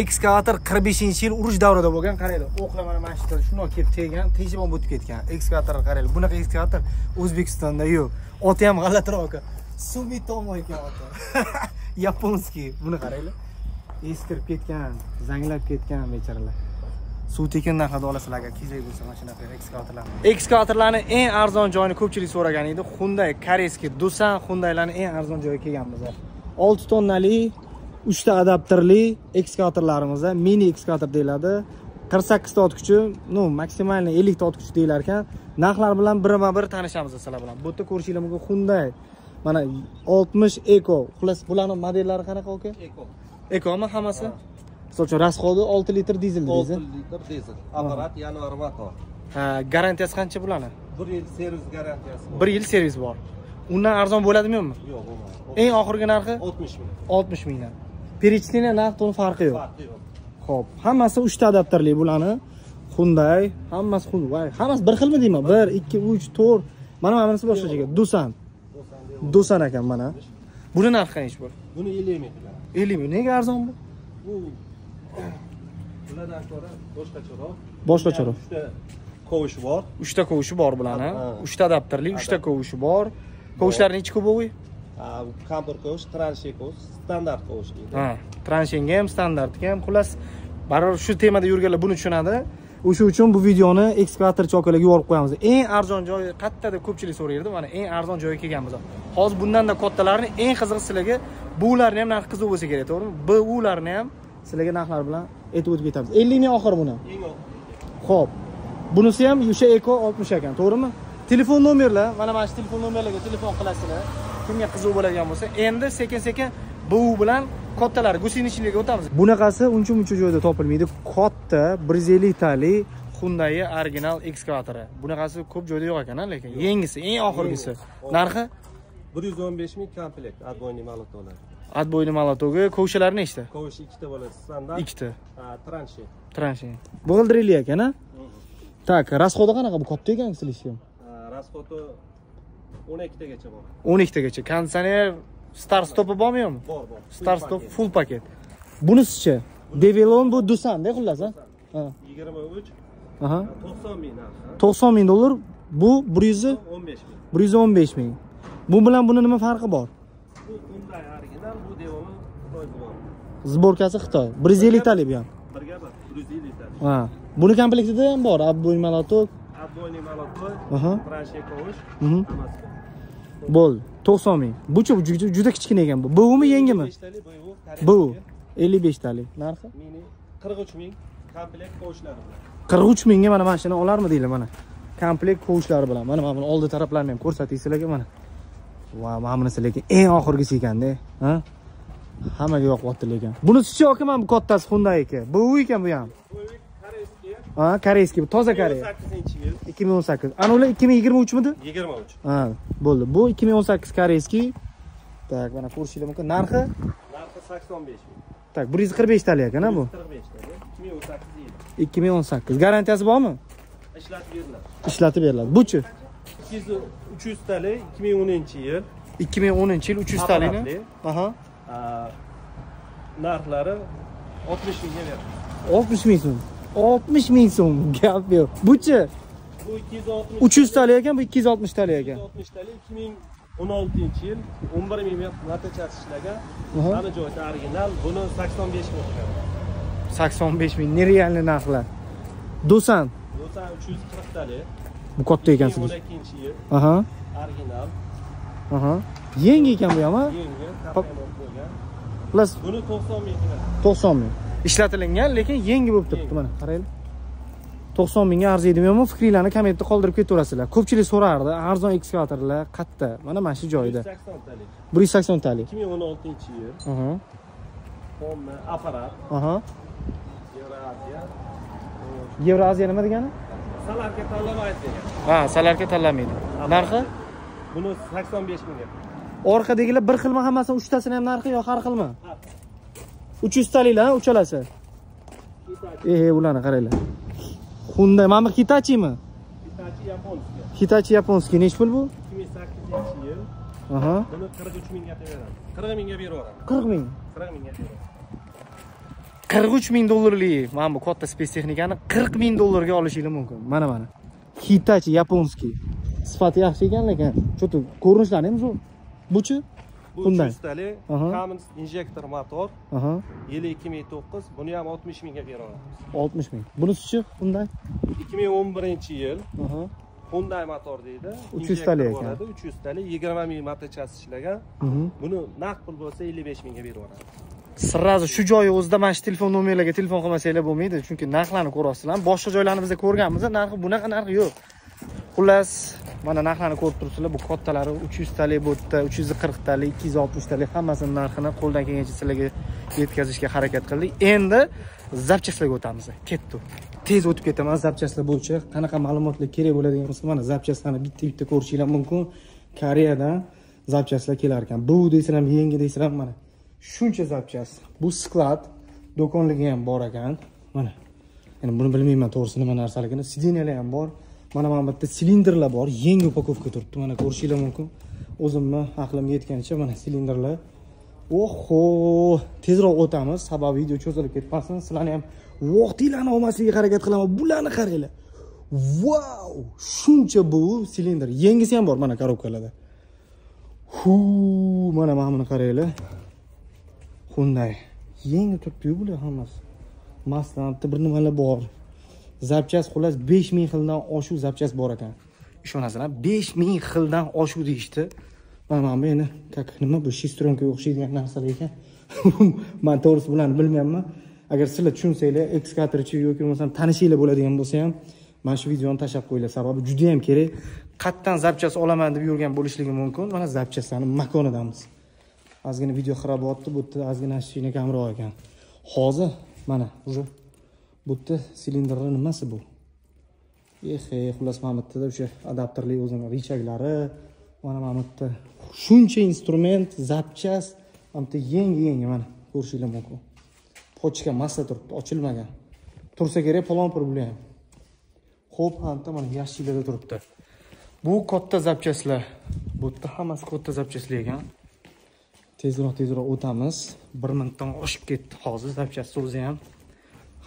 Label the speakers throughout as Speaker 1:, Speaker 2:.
Speaker 1: ekskavator 45 yil urush davrida bo'lgan qaraydi o'qlar mana mana shu yerda shundoq kelib tegan teshib ham o'tib ketgan ekskavator qaraydi. Bunaqa ekskavator o'zbekistonda yo'q. Oti ham g'alatiroq aka sumitomo ekan oti. Yaponskiy buni qaranglar eskirib ketgan zanglab ketgan bechoralar suv tekin narxida olasizlar agar kerak bo'lsa mana shunaqa ekskavatorlarni. Ekskavatorlarni eng arzon joyini ko'pchilik so'ragan edi. Hyundai koreyskiy dusan hyundailarni eng arzon joyiga kelganmiz olti tonnali uchta adapterli ekskavatorlarimiz mini ekskavator deyiladi. Qirq sakkizta otkuchi ну maksimalniy ellikta otkuchi deyilar ekan. Narxlar bilan birma bir tanishamiz sizlar bilan. Bu yerda ko'rishinglar mumkin hyundai mana oltmish eko xullas bularni modellari qanaqa aka
Speaker 2: eko
Speaker 1: ekomi hammasi? Misol uchun rasxodi olti litr dizel
Speaker 2: olti litr dizel apparat yanvar motor
Speaker 1: ha garantiyasi qancha bularni?
Speaker 2: Bir yil servis garantiyasi bor.
Speaker 1: Bir yil servis bor. Undan arzon bo'ladimi yo'qmi?
Speaker 2: Yo'q bo'lmaydi.
Speaker 1: Eng oxirgi narxi?
Speaker 2: Oltmish ming.
Speaker 1: Oltmish mingdan перечисление narx pul farqi yo'q.
Speaker 2: Farqi yo'q.
Speaker 1: Ho'p hammasi uchta adapterli bularni. Hyundai hammasi hyundai. Hammasi bir xilmi deyman? Bir ikki uch to'rt. Mana mana bunisi boshqacha ekan dusan. Dusan ekan mana. Buni narxi qancha bu
Speaker 2: buni ellik ming qiladi.
Speaker 1: Ellik ming. Nega arzon bu?
Speaker 2: Bu bulardan ko'ra boshqacharoq
Speaker 1: boshqacharoq
Speaker 2: uchta kovushi bor.
Speaker 1: Uchta kovushi bor bularni.
Speaker 2: Ha.
Speaker 1: uchta adapterli uchta kovushi bor. Kovushlar nechi kuboviy
Speaker 2: kampir kovush transhe kovush standart kovush deydi
Speaker 1: ha transhenga ham standartga ham xullas baribir shu temada yurganlar buni tushunadi o'sha uchun bu videoni ekskavatorchi akalarga yuborib qo'yamiz eng arzon joyi qayerda deb ko'pchilik so'raydi mana eng arzon joyga kelganmiz hozir bundanda kattalarni eng qizig'i sizlarga bularni ham narxi qiziq bo'lsa kerak to'g'rimi bularni ham sizlarga narxlar bilan aytib o'tib ketamiz ellik ming oxiri buni
Speaker 2: eng
Speaker 1: Xo'p. Bunisi ham o'sha Eko 60 ekan, to'g'rimi? Telefon nomerlar, mana mana shu telefon nomerlarga telefon qilasizlar. Kimga qiziq bo'ladigan bo'lsa, endi sekin-sekin bu bilan kattalar gusenichilarga o'tamiz. Bunaqasi uncha muncha joyda topilmaydi. Katta 150 tali Hyundai original ekskavatori. Bunaqasi ko'p joyda yo'q ekan, lekin yengisi, eng oxirgisi. Narxi
Speaker 2: bir yuz o'n besh ming komplekt отбойный молотовlar
Speaker 1: отбойный молотоgi, kovshalar nechta?
Speaker 2: kovush ikkita bo'ladi standart
Speaker 1: Ikkita.
Speaker 2: transhe
Speaker 1: Transhe. Bug'ildirili ekan, a? Tak, rasxodi qanaqa bu katta ekan sizlar
Speaker 2: расходi o'n ikkitagacha bor
Speaker 1: 12 tagacha. Konditsioner start stopi bormi yo'qmi?
Speaker 2: bor bor
Speaker 1: Start stop full paket. Bunisichi Develon bu Dusan-da xullas. Ha.
Speaker 2: yigirma uch
Speaker 1: Aha.
Speaker 2: to'qson ming narxi
Speaker 1: 90 ming dollar. Bu 100
Speaker 2: o'n besh ming
Speaker 1: 115 ming. Bu bilan buni nima farqi bor?
Speaker 2: bu Hyundai original bu devoni xitoyda bor
Speaker 1: Sborkasi Xitoy. 150 tali bu ham.
Speaker 2: birga bir bir yuz ellikta
Speaker 1: Ha. Buni komplektida ham bor.
Speaker 2: Молотой
Speaker 1: Aha.
Speaker 2: transhe kovush
Speaker 1: Mhm.
Speaker 2: hammasi bor
Speaker 1: Bo'ldi. 90 ming. Bu juda, kichkina ekan bu. Buvimi
Speaker 2: beshtali
Speaker 1: Bu 55 tali. Narxi?
Speaker 2: qirq uch ming komplekt kovushlari bilan
Speaker 1: 43 mingga mana mashina olarmi deylar mana. Komplekt kovushlari bilan. Mana mana buni oldi taraflarini ham ko'rsatay sizlarga mana. Va mana bunisi lekin eng oxirgisi ekanda, ha? Hammaga yoqyapti lekin. Bunisi-chi aka mana bu kattasi Hyundai aka. Bu ekan bu ham. Ha, koreyskiy, toza Koreya.
Speaker 2: Sakkizinchi yil
Speaker 1: 2018. Ana ular 2023 midi?
Speaker 2: yigirma uch
Speaker 1: Ha, bo'ldi. Bu 2018 koreyskiy. Tak, mana ko'rishinglar mumkin. Narxi?
Speaker 2: narxi sakson besh ming
Speaker 1: Tak, 145 tali ekan bu.
Speaker 2: qirq beshtali ikki ming o'n sakkiz yil
Speaker 1: 2018. Garantiyasi bormi?
Speaker 2: ishlatib beriladi
Speaker 1: Ishlatib beriladi. Buchi?
Speaker 2: ikki yuz uch yuz tali ikki ming o'ninchi yil
Speaker 1: 2010 yil 300 talini.
Speaker 2: Apparatli.
Speaker 1: Aha.
Speaker 2: a, narxlari oltmish mingga beradi
Speaker 1: 60 ming so'm. 60 ming so'm. Gap yo'q. Buchi?
Speaker 2: Bu ikki yuz oltmish
Speaker 1: 300 tali ekan, bu 260 tali ekan.
Speaker 2: oltmish tali ikki ming o'n oltinchi yil o'n bir ming natijasi ishlagan mana joyda original buni sakson besh ming qiladi
Speaker 1: 85 ming. Narxlar. Do'san.
Speaker 2: bo'lsa uch yuz qirq tali
Speaker 1: Bu katta ekan
Speaker 2: o'n ikkinchi yil
Speaker 1: Aha.
Speaker 2: original
Speaker 1: Aha. Yangi ekan bu ham, ha?
Speaker 2: yangi bo'lgan
Speaker 1: Plus
Speaker 2: buni to'qson ming
Speaker 1: 90 ming. Ishlatilingan, lekin yangi bo'lib turibdi mana, qaranglar. 90 mingga arziydimi yo'qmi? Fikringlarni kommentda qoldirib ketaverasizlar. Ko'pchilik so'rardi, arzon ekskavatorlar qayerda? Mana mana shu joyda.
Speaker 2: sakson talik
Speaker 1: 180 tali.
Speaker 2: ikki ming o'n oltinchi yil
Speaker 1: Aha.
Speaker 2: pomni apparat
Speaker 1: Aha.
Speaker 2: Yevrosiya
Speaker 1: Yevroaziya nima degani?
Speaker 2: salarga tanlamaydi degan
Speaker 1: Ha, salarga tanlamaydi. Narxi?
Speaker 2: buni sakson besh mingga
Speaker 1: Orqadagilar bir xilmi hammasi uchtasini ham narxi yo har xilmi? 300 talilar, uchalasi. Eh, ularni qaranglar. Hyundai, mana bu Hitachimi?
Speaker 2: Hitachi yaponskiy
Speaker 1: Hitachi yaponskiy nech pul bu?
Speaker 2: ikki ming sakkizinchi yil.
Speaker 1: Aha.
Speaker 2: buni qirq uch mingga beraman qirq mingga beraveradi
Speaker 1: 40 ming.
Speaker 2: qirq mingga beraveradi
Speaker 1: qirq uch ming dollarlik mana bu katta spes texnikani qirq ming dollarga olishinglar mumkin. Mana mana. Hitachi yaponskiy sifati yaxshi ekan lekin то ko'rinishlari ham zo'r buchi
Speaker 2: bu
Speaker 1: Bunday.
Speaker 2: 300 tali
Speaker 1: Aha.
Speaker 2: Cummins injektor motor. Yili 2009 buni ham 60 mingga beraveramiz
Speaker 1: oltmish ming. Bunisichi bunday
Speaker 2: 2011 yil
Speaker 1: aha.
Speaker 2: Hyundai motor deydi.
Speaker 1: 300 tali
Speaker 2: Injektor
Speaker 1: ekan.
Speaker 2: bo'ladi, 300 tali 20 ming motochasi ishlagan. Buni naqd pul bo'lsa 55 mingga beraveramiz
Speaker 1: sразу shu joyi o'zida mana shu telefon nomerlarga telefon qilmasanglar bo'lmaydi chunki narxlarni ko'ryapsizlar. Boshqa joylarni biz ko'rganmiz narxi bunaqa narx yo'q xullas mana narxlarni ko'rib turibsizlar. Bu kattalari uch yuz talik bu yerda uch yuz qirqtalik ikki yuz oltmish talik hammasini narxini qo'ldan kelgancha sizlarga yetkazishga harakat qildik. Endi zapchastlarga o'tamiz. Ketdi. Tez o'tib ketaman. Zapchastlar bo'yicha qanaqa ma'lumotlar kerak bo'ladigan bo'lsa mana zapchastlarni bitta bitta ko'rishinglar mumkin. Koreyadan zapchastlar kelar ekan bu deysizlarmi yangi deysizlarmi? Mana shuncha zapchast. Bu sklad do'konligi ham bor ekan. Mana. Yani buni bilmayman to'g'risi nima narsaligini. Sideniyalar ham bor. Mana mana bu yerda silindrlar bor. Yangi upakovka turibdi. Mana ko'rishinglar mumkin. O'zimni aqlim yetganicha mana silindrlar oho! Tezroq o'tamiz. Sababi video cho'zilib ketmasin. Sizlarni ham vaqtinglarni olmaslikka harakat qilaman. Bularni qaranglar vau shuncha bu silindr yangisi ham bor mana korobkalarda. Hu mana mana buni qaranglar Hyundai yangi turibdiyu bular hammasi. Maslanibdi bir nimalar bor. Zapchast xullas 5000 xildan oshuv zapchast bor ekan. Ishonasizlar 5000 xildan oshuv deyishdi. Mana mana bu endi как nima bu shestronkaga o'xshaydigan narsalar ekan. Man to'g'risi bularni bilmayapman. Agar sizlar tushunsanglar ekskatorchi yoki bo'lmasam tanishinglar bo'ladigan bo'lsa ham mana shu videoni tashlab qo'yinglar. Sababi juda yam kerak. Qayerdan zapchast olaman deb yurgan bo'lishligi mumkin. Mana zapchastlarni makonidamiz ozgina video xira bo'lyapti bu yerda ozgina ощущение kamroq ekan. Hozir mana уже bu yerda silindrni nimasi bu ehe xullas mana bu yerda o'sha adapterli o'zini richaklari mana mana bu yerda shuncha instrument zapchast mana bu yerda yangi yangi mana ko'rishinglar mumkin pochka massa turibdi ochilmagan tursa kerak palon pul bular ham ho'p mana mana yashiklarda turibdi bu katta zapchastlar bu yerda hammasi katta zapchastlar ekan tezroq tezroq o'tamiz bir minutdan oshib ketdi hozir zapchast o'zi ham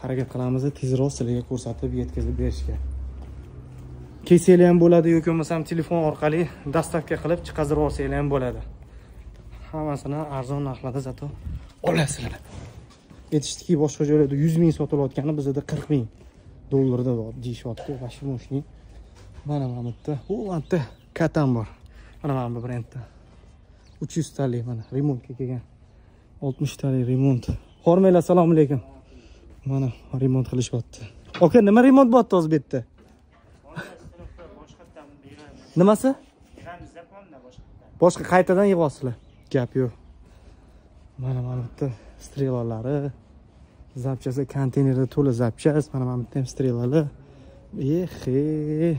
Speaker 1: harakat qilamiz tezroq sizlarga ko'rsatib yetkazib berishga. Kelsanglar ham bo'ladi yoki bo'lmasam telefon orqali доставка qilib chiqazib olsanglar ham bo'ladi. Hammasini arzon narxlarda zato olasizlar. Aytishdiki boshqa joylarda yuz ming sotilayotgani bizada qirq ming dollarda deyishyapti. Вообще mana mana bu yerda u mana bu yerda katan bor. Mana mana bu brendda. Uch yuztalik mana remontga kelgan. Oltmishtalik remont. Hormanglar assalomu alaykum. Mana remont qilishyapti. Aka nima remont bo'lyapti hozir bu yerda? Nimasi? Boshqa qaytadan yig'yapsizlar? Gap yo'q. Mana mana bu yerda strelalari zapchasi konteynerda to'la zapchas mana mana bu yerda ham strelalar ehe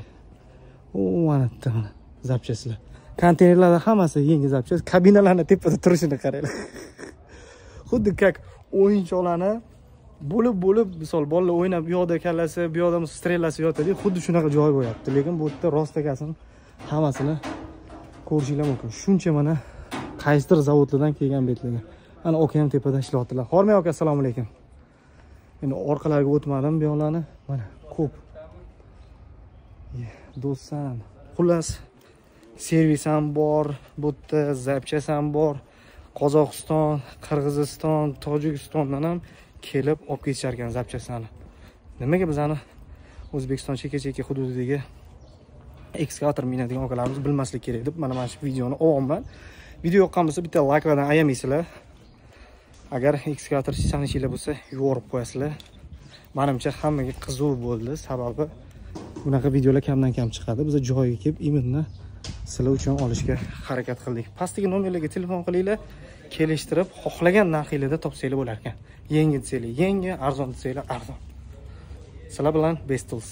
Speaker 1: u mana bu yerda mana zapchaslar konteynerlarda hammasi yangi zapchast kabinalarni tepada turishini qaranglar. Xuddi как o'yinchoqlarni bo'lib bo'lib misol bolalar o'ynab bu yoqda kallasi bu yoqda strelasi yotadi xuddi shunaqa joy bo'lyapti. Lekin bu yerda rostakasini hammasini ko'rishinglar mumkin. Shuncha mana qaysidir zavodlardan kelgan betlarga. Ana oka ham tepada ishlayaptilar. Hormay aka assalomu alaykum. Endi orqalariga o'tmadim bu yoqlarni. Mana ko'p. Do'stsan. Xullas servis ham bor bu yerda zapchas ham bor. Qozog'iston qirg'iziston tojikistondan ham kelib olib ketishar ekan zapchastini nimaga bizani o'zbekiston chekka chekka hududidagi ekskavator minadigan akalarimiz bilmaslik kerak deb mana mana shu videoni olyapman video yoqqan bo'lsa bitta layklardan ayamaysizlar. Agar ekskavator sanishinglar bo'lsa yuborib qo'yasizlar. Manimcha hammaga qiziq bo'ldi. Sababi bunaqa videolar kamdan kam chiqadi. Biz joyiga kelib именно sizlar uchun olishga harakat qildik. Pastdagi nomerlarga telefon qilinglar. Kelishtirib xohlagan narxinglarda topsanglar bo'lar ekan yangi desanglar yangi arzon desanglar arzon. Sizlar bilan best tools